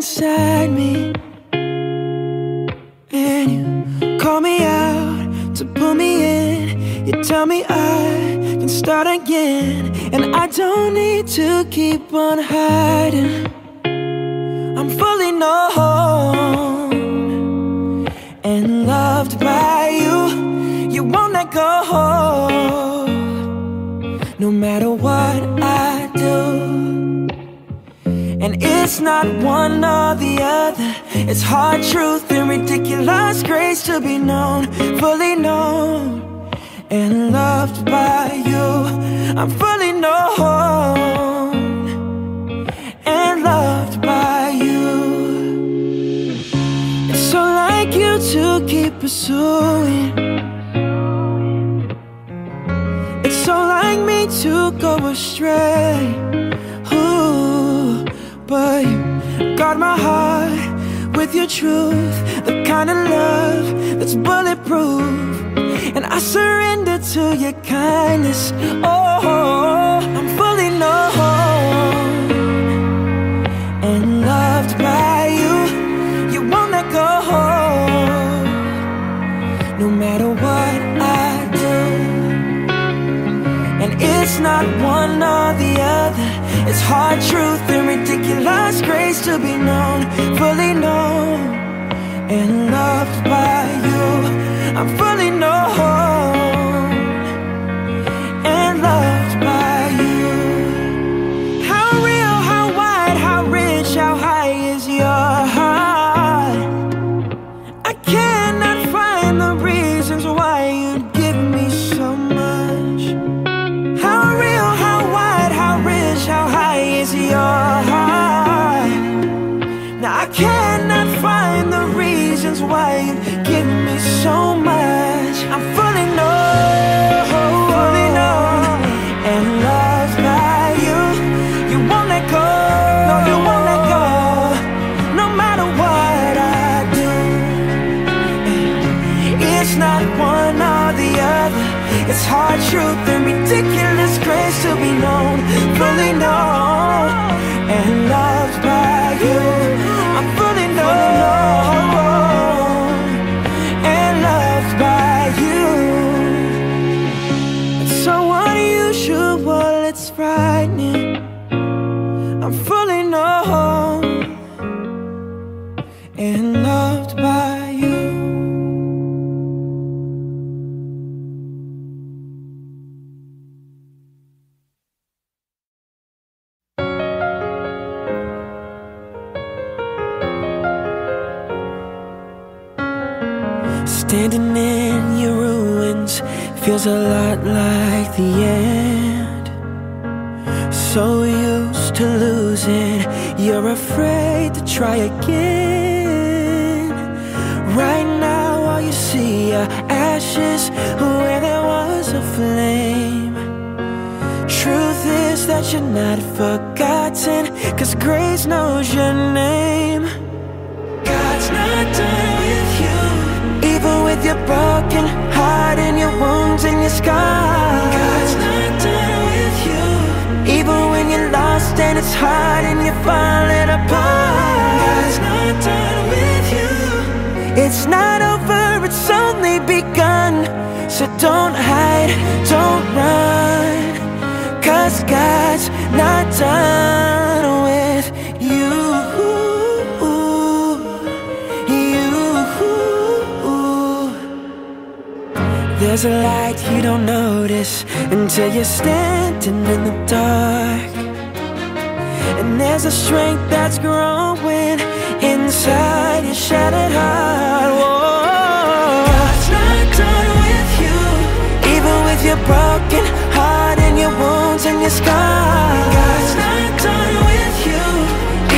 inside it's not one or the other. It's hard truth and ridiculous grace to be known, fully known and loved by you. I'm fully known and loved by you. It's so like you to keep pursuing. It's so like me to go astray. Guard my heart with your truth, the kind of love that's bulletproof. And I surrender to your kindness. Oh, I'm fully known and loved by you. You won't let go, no matter what I do. And it's not one or the other. It's hard truth and ridiculous grace to be known, fully known and loved by you. I'm fully So don't hide, don't run. Cause God's not done with you. You. There's a light you don't notice until you're standing in the dark. And there's a strength that's growing inside your shattered heart. Broken heart and your wounds and your scars. God's not done with you,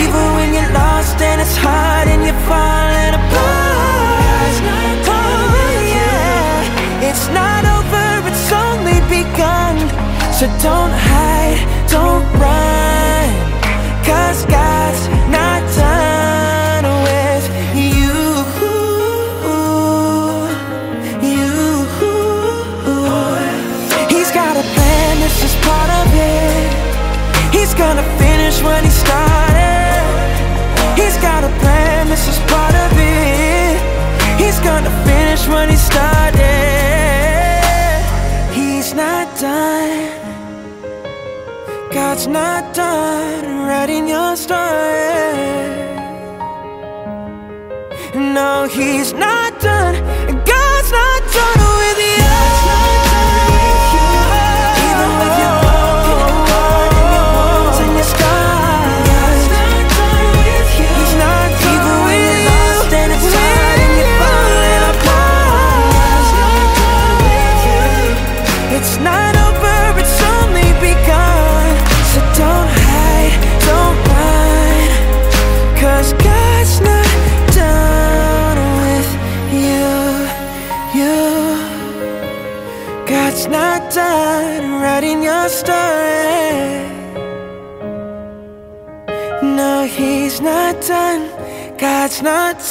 even when you're lost and it's hard and you're falling apart. God's not done with you. It's not over, it's only begun. So don't hide, don't run. Cause God's when he started. He's got a plan, this is part of it. He's gonna finish when he started. He's not done. God's not done writing your story. No, he's not done.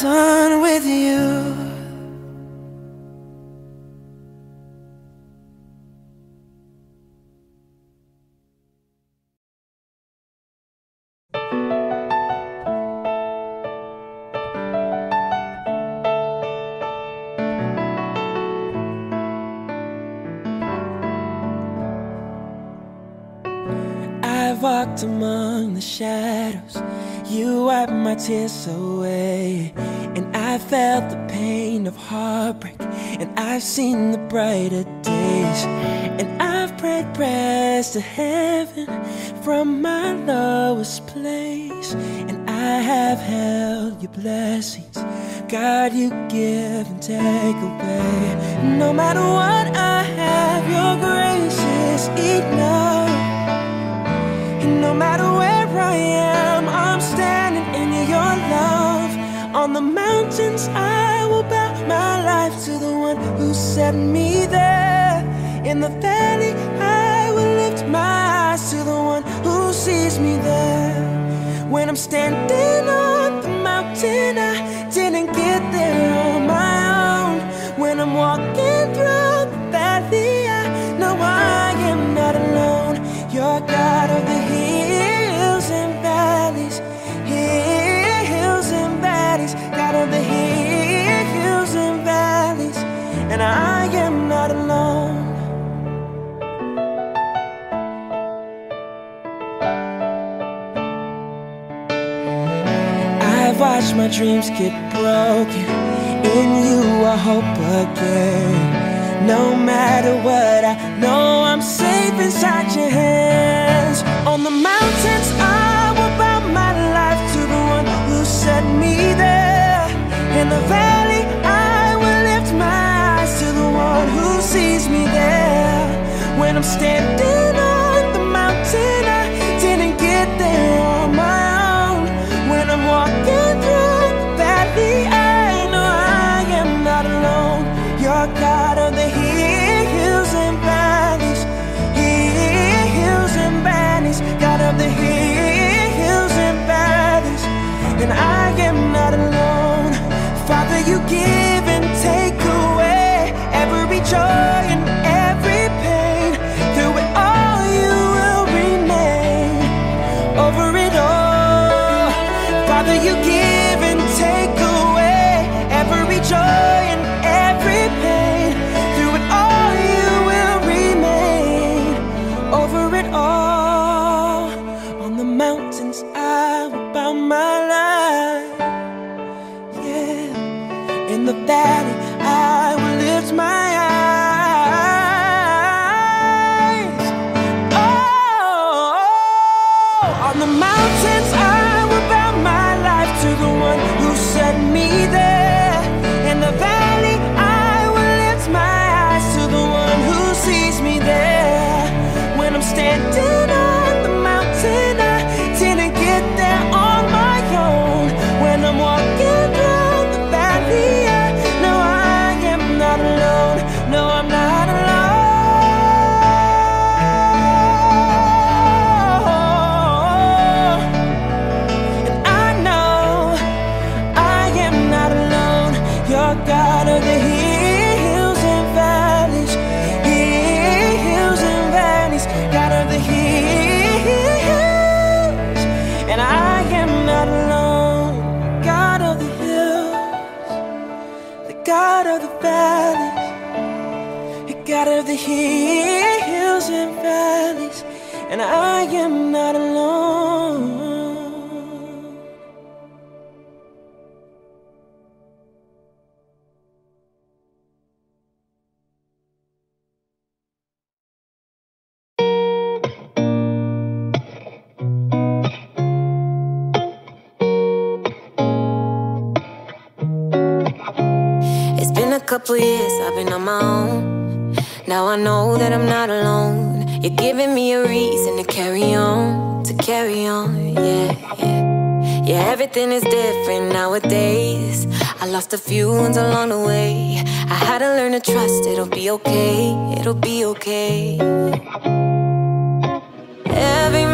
Done with you. I've walked among the shadows. You wiped my tears away. Prayers to heaven from my lowest place. And I have held your blessings. God, you give and take away. No matter what I have, your grace is enough. And no matter where I am, I'm standing in your love. On the mountains, I will bow my life to the one who set me there. In the valley, me there. When I'm standing on the mountain, I didn't get there on my own. When I'm walking through the valley, I know I am not alone. You're God of the hills and valleys, hills and valleys, God of the hills and valleys, and I I've watched my dreams get broken. In you, I hope again. No matter what, I know I'm safe inside your hands. On the mountains, I will bow my life to the one who set me there. In the valley, I will lift my eyes to the one who sees me there. When I'm standing the hills and valleys, and I am not alone. It's been a couple years I've been on my own. Now I know that I'm not alone. You're giving me a reason to carry on, to carry on, yeah, yeah. Yeah, everything is different nowadays. I lost a few ones along the way. I had to learn to trust it'll be okay, it'll be okay. Every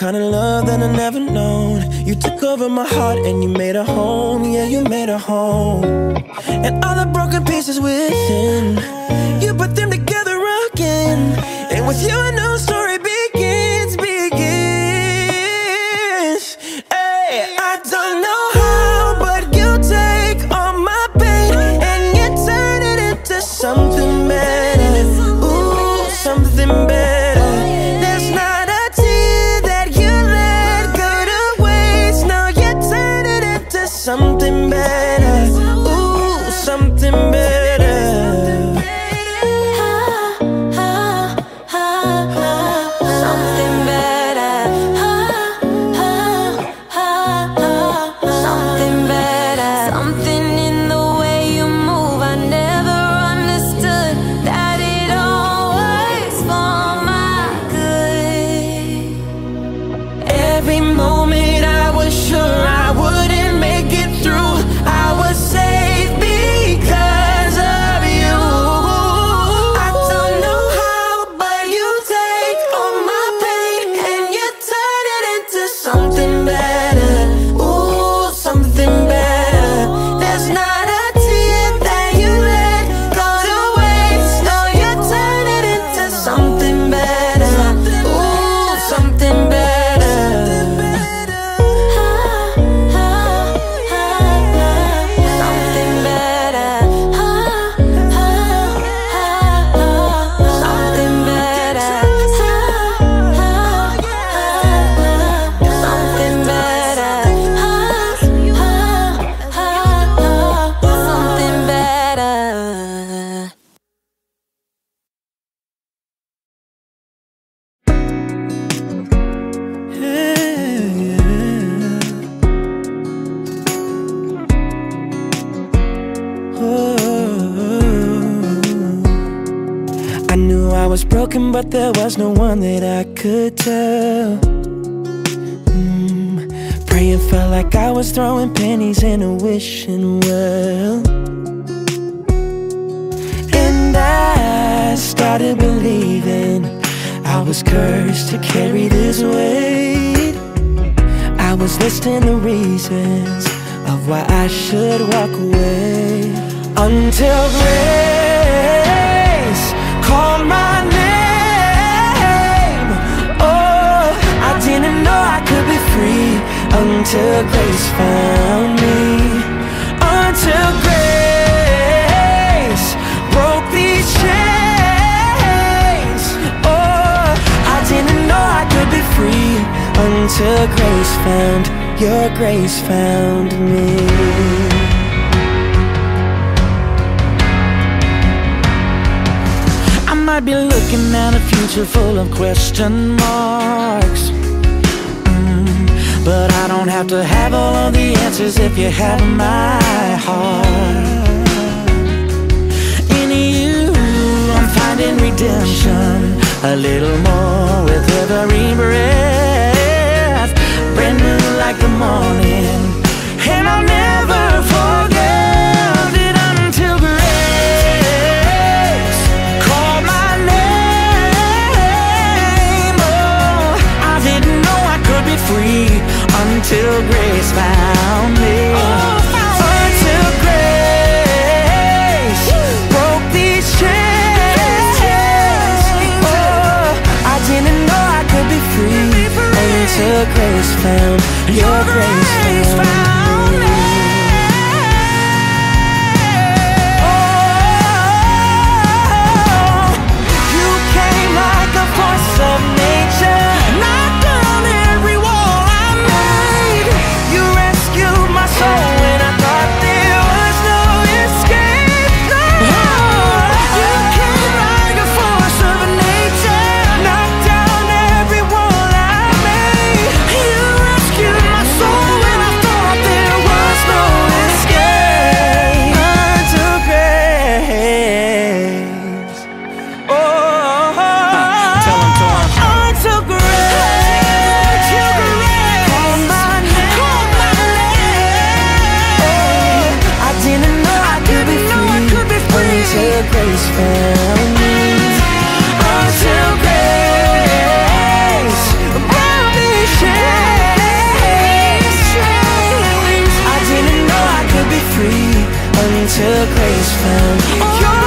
kind of love that I never known. You took over my heart and you made a home. Yeah, you made a home. And all the broken pieces within. You put them together again. And with you a new story I knew I was broken, but there was no one that I could tell. Mm, praying felt like I was throwing pennies in a wishing well. And I started believing I was cursed to carry this weight. I was listing the reasons of why I should walk away until grace called my name. Oh, I didn't know I could be free until grace found me. Until grace broke these chains. Oh, I didn't know I could be free until grace found your grace found me. Might be looking at a future full of question marks. Mm, but I don't have to have all of the answers if you have my heart. In you, I'm finding redemption a little more with every breath. Brand new like the morning, grace found. Your grace until grace found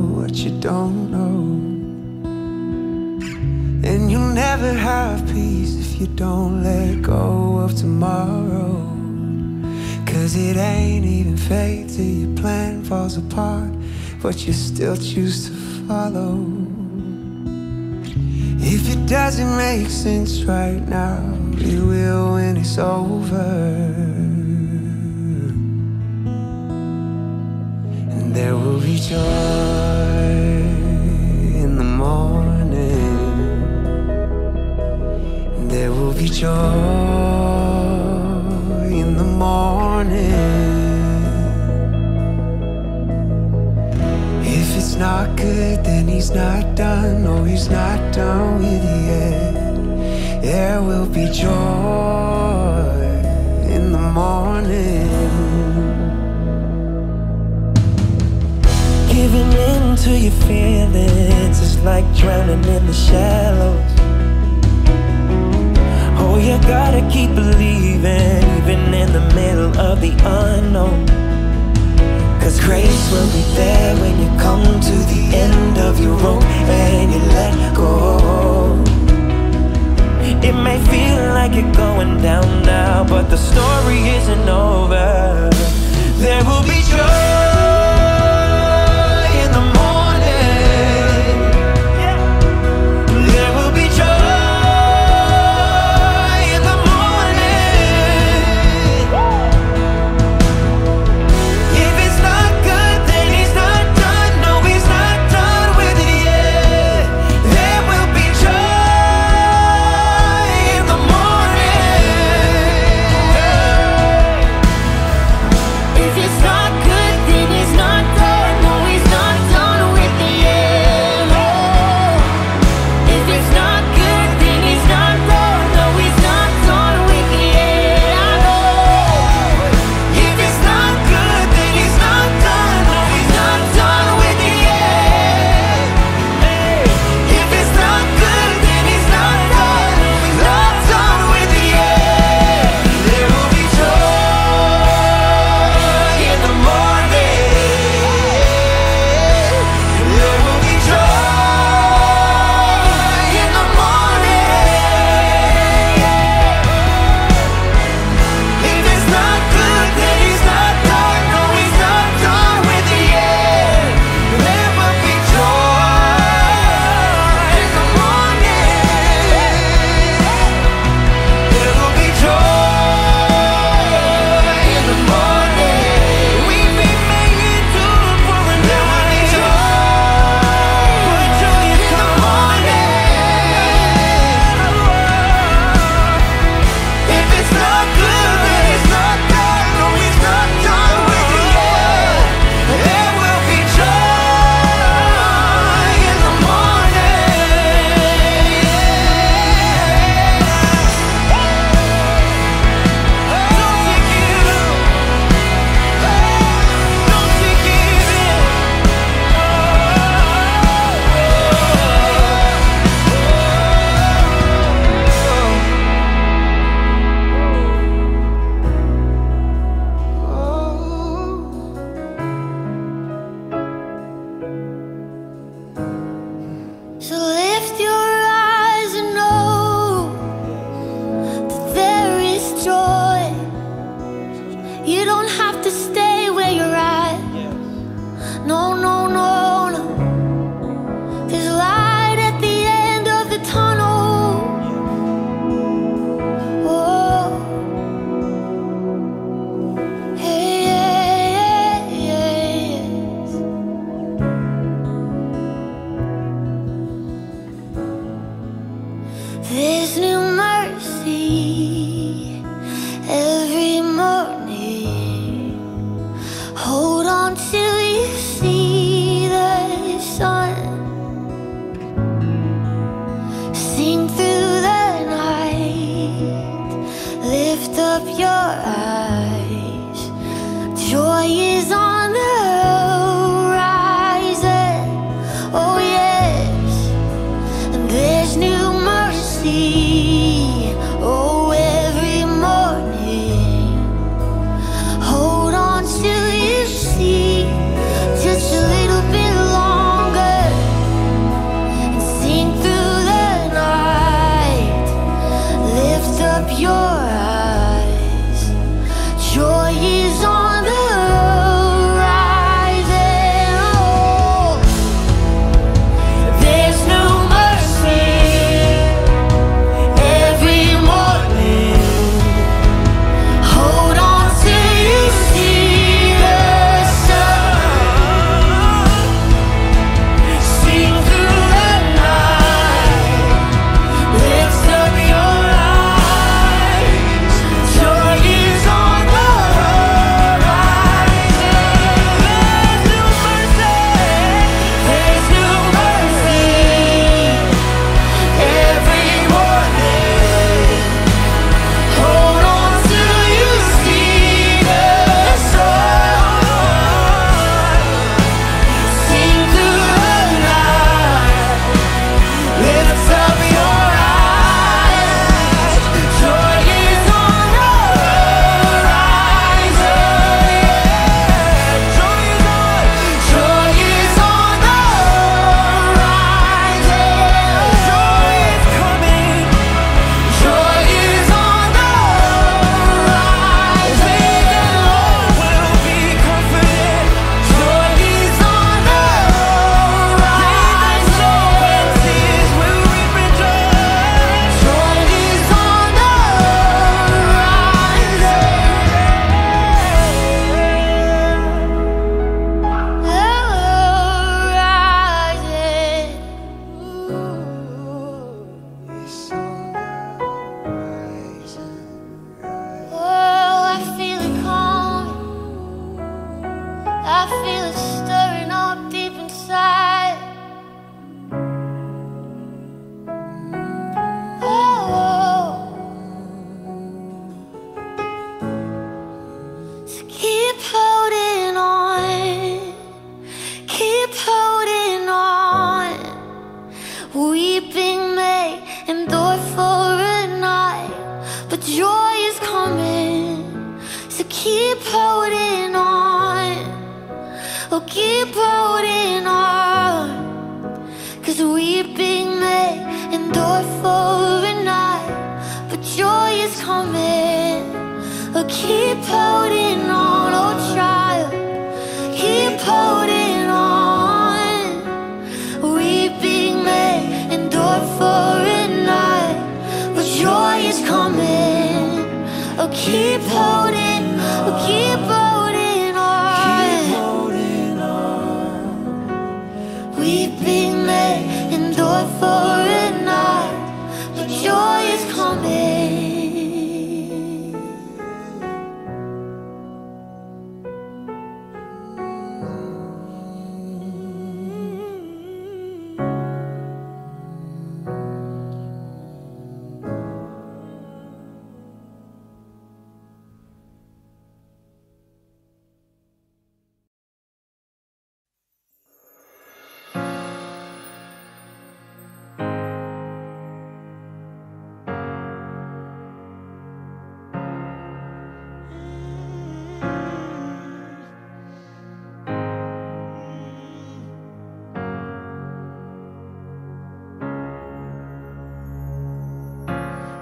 what you don't know. And you'll never have peace if you don't let go of tomorrow. Cause it ain't even fate till your plan falls apart, but you still choose to follow. If it doesn't make sense right now, it will when it's over. There will be joy in the morning. There will be joy in the morning. If it's not good, then he's not done. No, he's not done with you yet. There will be joy in the morning. Giving in to your feelings is like drowning in the shallows. Oh, you gotta keep believing, even in the middle of the unknown. Cause grace will be there when you come to the end of your rope and you let go. It may feel like you're going down now, but the story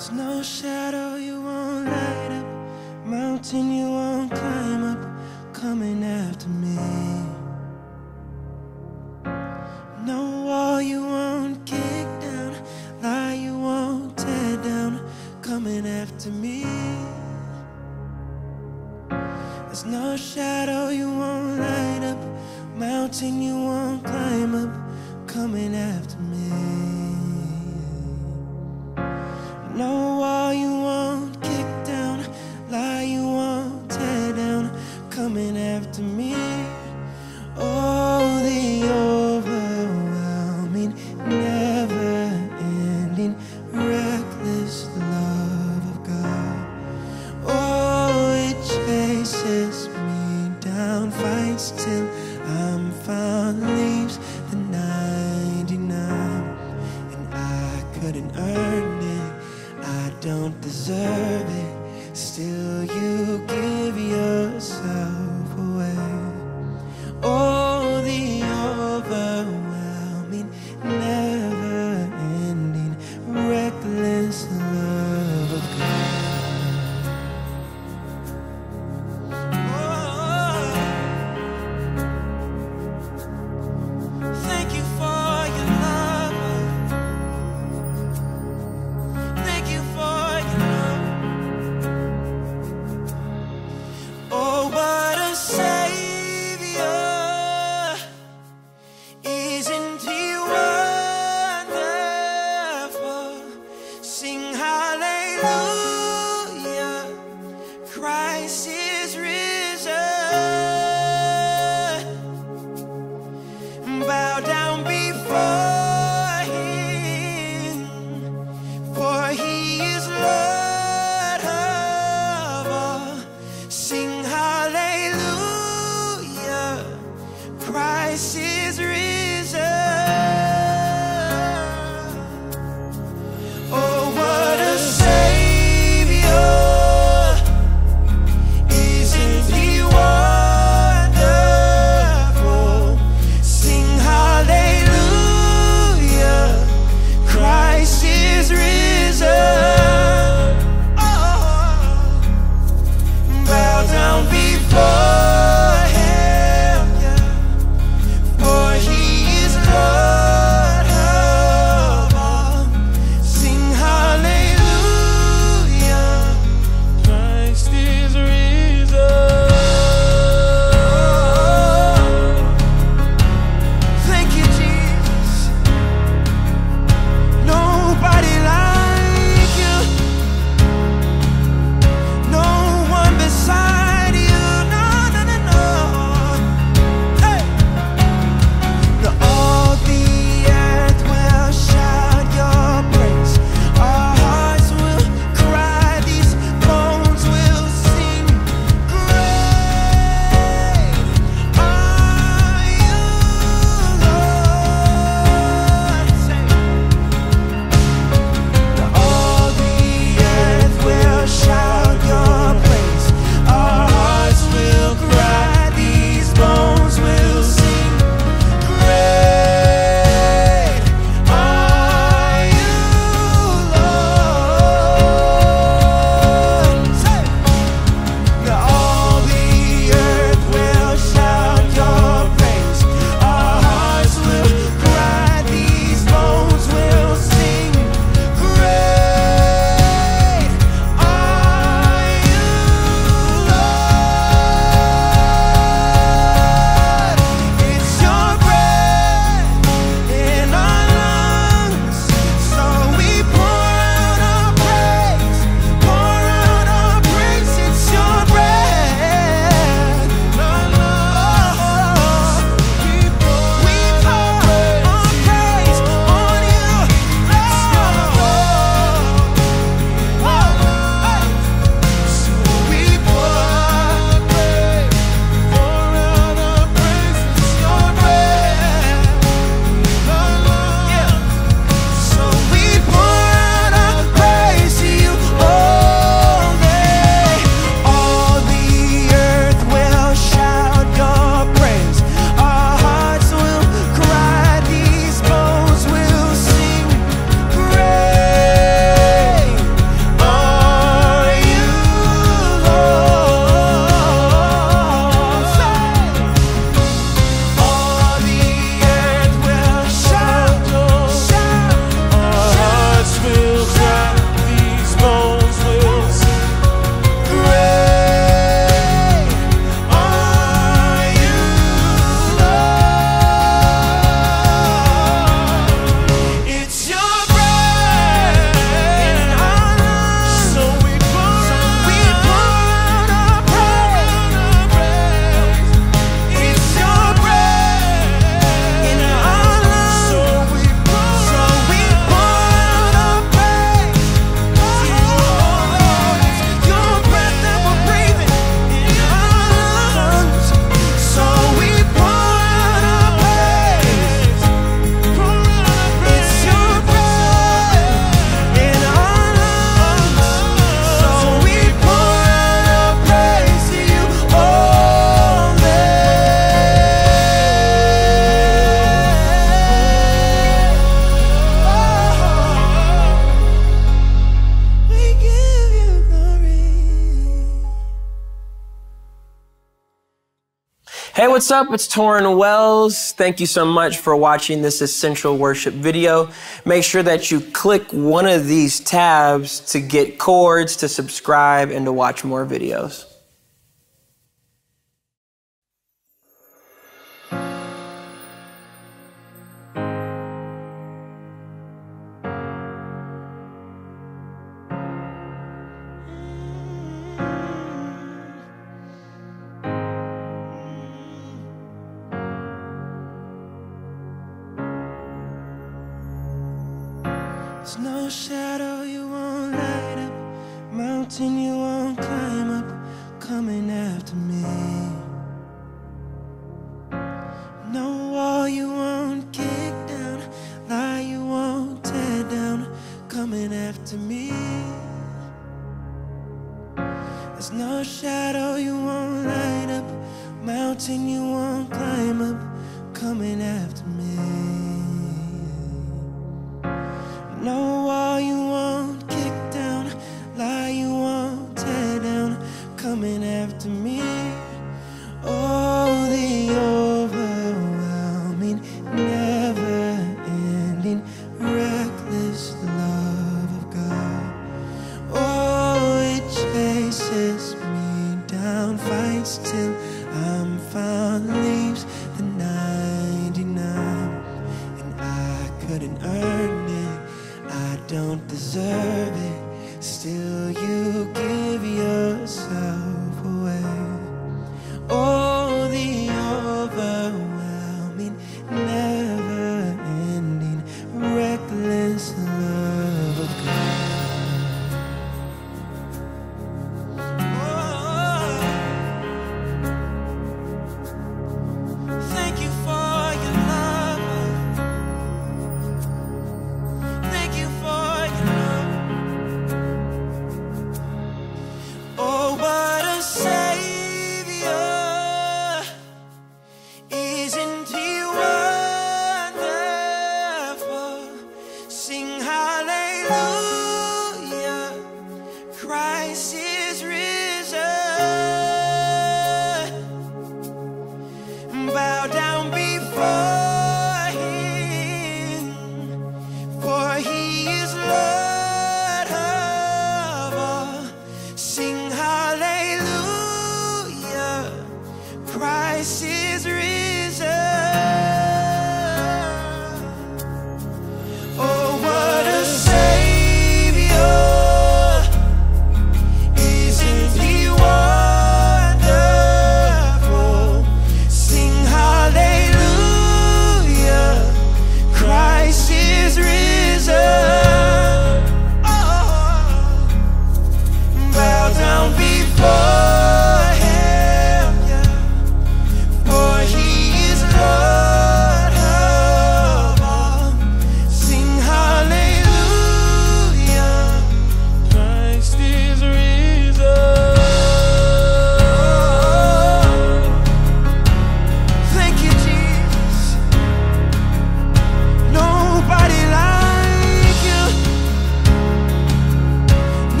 There's no shadow couldn't earn it. I don't deserve it. Still, you give yourself away. Oh. what's up? It's Tauren Wells. Thank you so much for watching this essential worship video. Make sure that you click one of these tabs to get chords, to subscribe, and to watch more videos. There's no shadow you won't light up, mountain you won't climb up, coming out. don't deserve it. Still, you give yourself away. Oh,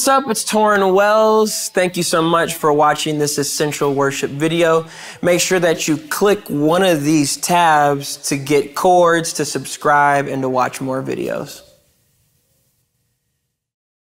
what's up? It's Tauren Wells. Thank you so much for watching this Essential Worship video. Make sure that you click one of these tabs to get chords, to subscribe, and to watch more videos.